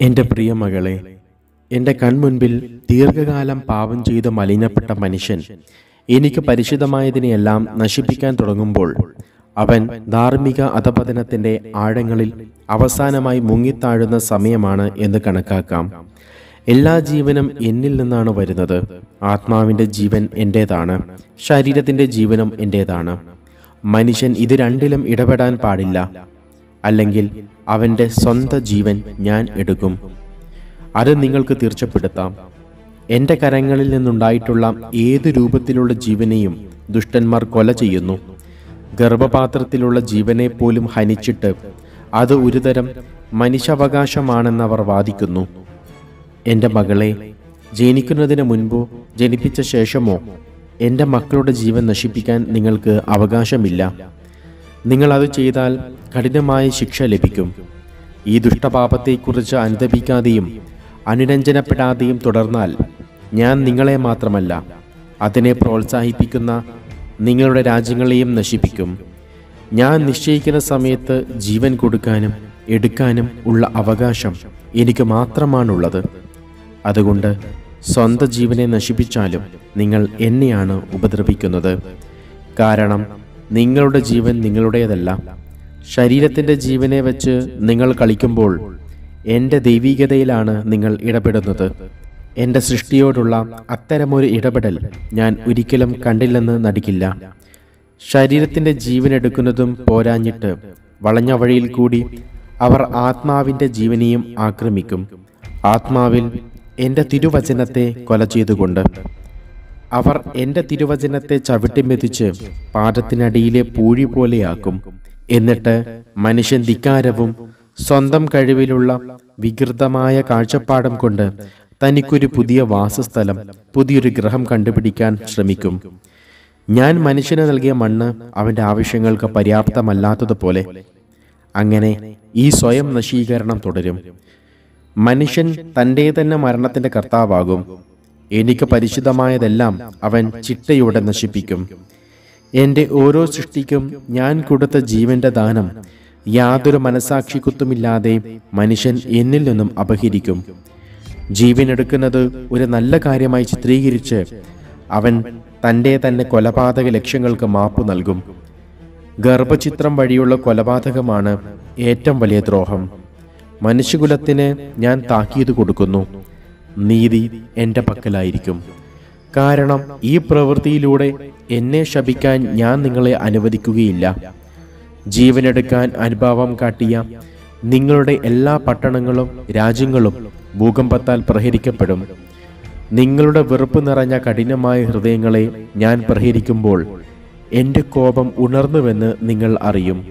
എന്റെ പ്രിയ മകളെ എന്റെ കൺമുൻപിൽ ദീർഘകാലം പാപം ചെയ്ത് മലിനപ്പെട്ട മനുഷ്യൻ എനിക്ക് പരിശുദ്ധമായതിനെയെല്ലാം നശിപ്പിക്കാൻ തുടങ്ങുമ്പോൾ അവൻ ധാർമ്മിക അധപതനത്തിന്റെ ആഴങ്ങളിൽ അവസാനമായി മുങ്ങിത്താഴുന്ന സമയമാണ് എന്ന് കണക്കാക്കാം. എല്ലാ ജീവനും എന്നിൽ നിന്നാണ് വരുന്നത്. ആത്മാവിന്റെ ജീവൻ എന്റേതാണ് ശരീരത്തിന്റെ ജീവനും എന്റേതാണ് മനുഷ്യൻ ഇത് രണ്ടിലും ഇടപെടാൻ പാടില്ല. അല്ലെങ്കിൽ അവന്റെ സ്വന്തം ജീവൻ ഞാൻ എടുക്കും. അത് നിങ്ങൾക്ക് തീർച്ചപ്പെടുത്താം. എന്റെ കരങ്ങളിൽ നിന്നുണ്ടായിട്ടുള്ള ഏത് രൂപത്തിലുള്ള ജീവനെയും ദുഷ്ടന്മാർ കൊല ചെയ്യുന്നു. ഗർഭപാത്രത്തിലുള്ള ജീവനെ പോലും ഹനിച്ചിട്ട് അത് ഒരുതരം മനുഷ്യാവകാശമാണെന്നവർ വാദിക്കുന്നു. എന്റെ മകളെ ജനിക്കുന്നതിന് മുൻപോ ജനിപ്പിച്ച ശേഷമോ എന്റെ മക്കളുടെ ജീവൻ നശിപ്പിക്കാൻ നിങ്ങൾക്ക് അവകാശമില്ല. നിങ്ങൾ അത് ചെയ്താൽ കഠിനമായ ശിക്ഷ ലഭിക്കും. ഈ ദുഷ്ടപാപത്തെക്കുറിച്ച് അനുദപിക്കാതെയും അനുരഞ്ജനപ്പെടാതെയും തുടർന്നാൽ ഞാൻ നിങ്ങളെ മാത്രമല്ല അതിനെ പ്രോത്സാഹിപ്പിക്കുന്ന നിങ്ങളുടെ രാജ്യങ്ങളെയും നശിപ്പിക്കും. ഞാൻ നിശ്ചയിക്കുന്ന സമയത്ത് ജീവൻ കൊടുക്കാനും എടുക്കാനും ഉള്ള അവകാശം എനിക്ക് മാത്രമാണുള്ളത്. അതുകൊണ്ട് സ്വന്തം ജീവനെ നശിപ്പിച്ചാലും നിങ്ങൾ എന്നെയാണ് ഉപദ്രവിക്കുന്നത്. കാരണം നിങ്ങളുടെ ജീവൻ നിങ്ങളുടേതല്ല. ശരീരത്തിന്റെ ജീവനെ വെച്ച് നിങ്ങൾ കളിക്കുമ്പോൾ എന്റെ ദൈവികതയിലാണ് നിങ്ങൾ ഇടപെടുന്നത്. എന്റെ സൃഷ്ടിയോടുള്ള അത്തരമൊരു ഇടപെടൽ ഞാൻ ഒരിക്കലും കണ്ടില്ലെന്ന് നടിക്കില്ല. ശരീരത്തിന്റെ ജീവനെടുക്കുന്നതും പോരാഞ്ഞിട്ട് വളഞ്ഞ വഴിയിൽ കൂടി അവർ ആത്മാവിന്റെ ജീവനെയും ആക്രമിക്കും. ആത്മാവിൽ എന്റെ തിരുവചനത്തെ കൊല ചെയ്തുകൊണ്ട് അവർ എന്റെ തിരുവചനത്തെ ചവിട്ടിമെതിച്ച് പാദത്തിനടിയിലെ പൂഴി പോലെയാക്കും. എന്നിട്ട് മനുഷ്യൻ ധിക്കാരവും സ്വന്തം കഴിവിലുള്ള വികൃതമായ കാഴ്ചപ്പാടും കൊണ്ട് തനിക്കൊരു പുതിയ വാസസ്ഥലം പുതിയൊരു ഗ്രഹം കണ്ടുപിടിക്കാൻ ശ്രമിക്കും. ഞാൻ മനുഷ്യന് നൽകിയ മണ്ണ് അവന്റെ ആവശ്യങ്ങൾക്ക് പര്യാപ്തമല്ലാത്തതുപോലെ. അങ്ങനെ ഈ സ്വയം നശീകരണം തുടരും. മനുഷ്യൻ തന്റെ തന്നെ മരണത്തിന്റെ കർത്താവാകും. എനിക്ക് പരിചിതമായതെല്ലാം അവൻ ചിട്ടയോടെ നശിപ്പിക്കും. എന്റെ ഓരോ സൃഷ്ടിക്കും ഞാൻ കൊടുത്ത ജീവന്റെ ദാനം യാതൊരു മനസാക്ഷിക്കുത്തുമില്ലാതെ മനുഷ്യൻ എന്നിൽ നിന്നും അപഹരിക്കും. ജീവൻ എടുക്കുന്നത് ഒരു നല്ല കാര്യമായി ചിത്രീകരിച്ച് അവൻ തന്റെ തന്നെ കൊലപാതക ലക്ഷ്യങ്ങൾക്ക് മാപ്പ് നൽകും. ഗർഭചിത്രം വഴിയുള്ള കൊലപാതകമാണ് ഏറ്റവും വലിയ ദ്രോഹം. മനുഷ്യകുലത്തിന് ഞാൻ താക്കീത് കൊടുക്കുന്നു. നീതി എന്റെ പക്കലായിരിക്കും. കാരണം ഈ പ്രവൃത്തിയിലൂടെ എന്നെ ശപിക്കാൻ ഞാൻ നിങ്ങളെ അനുവദിക്കുകയില്ല. ജീവനെടുക്കാൻ അനുഭാവം കാട്ടിയ നിങ്ങളുടെ എല്ലാ പട്ടണങ്ങളും രാജ്യങ്ങളും ഭൂകമ്പത്താൽ പ്രഹരിക്കപ്പെടും. നിങ്ങളുടെ വെറുപ്പ് നിറഞ്ഞ കഠിനമായ ഹൃദയങ്ങളെ ഞാൻ പ്രഹരിക്കുമ്പോൾ എന്റെ കോപം ഉണർന്നുവെന്ന് നിങ്ങൾ അറിയും.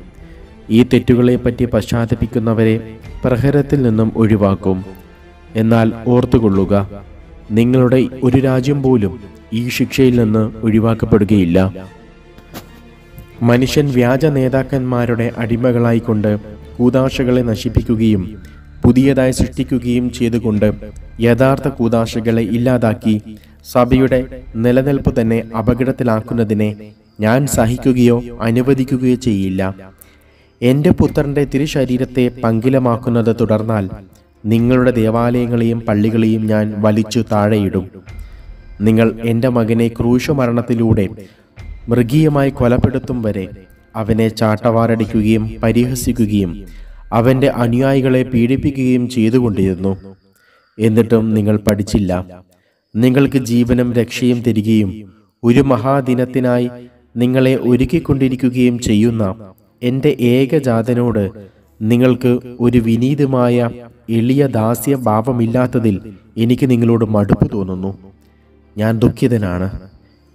ഈ തെറ്റുകളെപ്പറ്റി പശ്ചാത്തപിക്കുന്നവരെ പ്രഹരത്തിൽ നിന്നും ഒഴിവാക്കും. എന്നാൽ ഓർത്തുകൊള്ളുക നിങ്ങളുടെ ഒരു രാജ്യം പോലും ഈ ശിക്ഷയിൽ നിന്ന് ഒഴിവാക്കപ്പെടുകയില്ല. മനുഷ്യൻ വ്യാജ നേതാക്കന്മാരുടെ അടിമകളായിക്കൊണ്ട് കൂതാശകളെ നശിപ്പിക്കുകയും പുതിയതായി സൃഷ്ടിക്കുകയും ചെയ്തുകൊണ്ട് യഥാർത്ഥ കൂതാശകളെ ഇല്ലാതാക്കി സഭയുടെ നിലനിൽപ്പ് തന്നെ അപകടത്തിലാക്കുന്നതിനെ ഞാൻ സഹിക്കുകയോ അനുവദിക്കുകയോ ചെയ്യില്ല. എന്റെ പുത്രന്റെ തിരുശരീരത്തെ പങ്കിലമാക്കുന്നത് തുടർന്നാൽ നിങ്ങളുടെ ദേവാലയങ്ങളെയും പള്ളികളെയും ഞാൻ വലിച്ചു താഴെയിടും. നിങ്ങൾ എന്റെ മകനെ ക്രൂശമരണത്തിലൂടെ മൃഗീയമായി കൊലപ്പെടുത്തും വരെ അവനെ ചാട്ടവാറടിക്കുകയും പരിഹസിക്കുകയും അവന്റെ അനുയായികളെ പീഡിപ്പിക്കുകയും ചെയ്തുകൊണ്ടിരുന്നു. എന്നിട്ടും നിങ്ങൾ പഠിച്ചില്ല. നിങ്ങൾക്ക് ജീവനും രക്ഷയും തരികയും ഒരു മഹാദിനത്തിനായി നിങ്ങളെ ഒരുക്കിക്കൊണ്ടിരിക്കുകയും ചെയ്യുന്ന എന്റെ ഏകജാതനോട് നിങ്ങൾക്ക് ഒരു വിനീതമായ എളിയ ദാസ്യ ഭാവമില്ലാത്തതിൽ എനിക്ക് നിങ്ങളോട് മടുപ്പ് തോന്നുന്നു. ഞാൻ ദുഃഖിതനാണ്.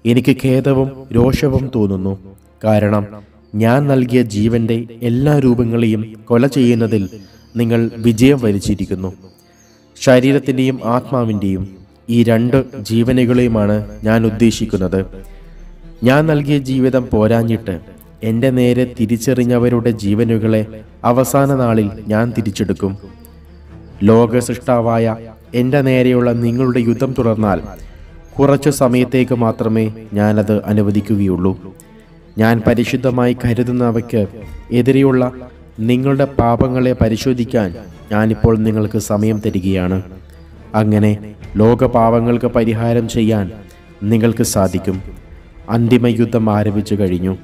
എനിക്ക് ഖേദവും രോഷവും തോന്നുന്നു. കാരണം ഞാൻ നൽകിയ ജീവന്റെ എല്ലാ രൂപങ്ങളെയും കൊല ചെയ്യുന്നതിൽ നിങ്ങൾ വിജയം വരിച്ചിരിക്കുന്നു. ശരീരത്തിന്റെയും ആത്മാവിന്റെയും ഈ രണ്ട് ജീവനുകളെയുമാണ് ഞാൻ ഉദ്ദേശിക്കുന്നത്. ഞാൻ നൽകിയ ജീവിതം പോരാഞ്ഞിട്ട് എന്റെ നേരെ തിരിച്ചറിഞ്ഞവരുടെ ജീവനുകളെ അവസാന നാളിൽ ഞാൻ തിരിച്ചെടുക്കും. ലോക സൃഷ്ടാവായ എന്റെ നേരെയുള്ള നിങ്ങളുടെ യുദ്ധം തുടർന്നാൽ കുറച്ചു സമയത്തേക്ക് മാത്രമേ ഞാനത് അനുവദിക്കുകയുള്ളൂ. ഞാൻ പരിശുദ്ധമായി കരുതുന്നവയ്ക്ക് എതിരെയുള്ള നിങ്ങളുടെ പാപങ്ങളെ പരിശോധിക്കാൻ ഞാനിപ്പോൾ നിങ്ങൾക്ക് സമയം തരികയാണ്. അങ്ങനെ ലോകപാപങ്ങൾക്ക് പരിഹാരം ചെയ്യാൻ നിങ്ങൾക്ക് സാധിക്കും. അന്തിമ യുദ്ധം ആരംഭിച്ചു കഴിഞ്ഞു.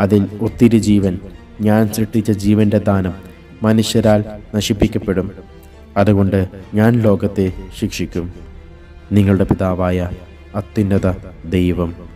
അതിൽ ഒത്തിരി ജീവൻ. ഞാൻ സൃഷ്ടിച്ച ജീവന്റെ ദാനം മനുഷ്യരാൽ നശിപ്പിക്കപ്പെടും. അതുകൊണ്ട് ഞാൻ ലോകത്തെ ശിക്ഷിക്കും. നിങ്ങളുടെ പിതാവായ അത്യുന്നത ദൈവം.